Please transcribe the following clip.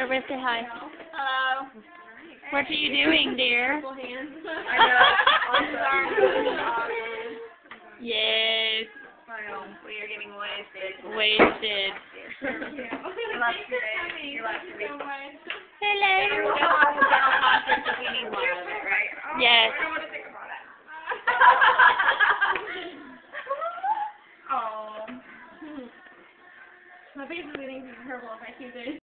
Everybody say hi. Hello. What are you doing, dear? Hands. I know. Yes, We are getting wasted. wasted. Hello. We're gonna of it, right? Yes. I don't want to think about it. Oh. My face is getting purple if I keep doing